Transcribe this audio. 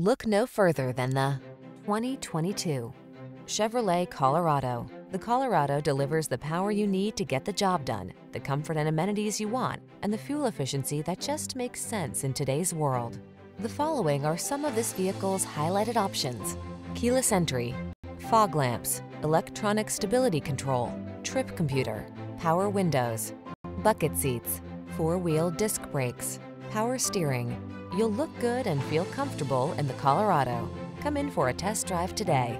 Look no further than the 2022 Chevrolet Colorado. The Colorado delivers the power you need to get the job done, the comfort and amenities you want, and the fuel efficiency that just makes sense in today's world. The following are some of this vehicle's highlighted options. Keyless entry, fog lamps, electronic stability control, trip computer, power windows, bucket seats, four-wheel disc brakes, power steering. You'll look good and feel comfortable in the Colorado. Come in for a test drive today.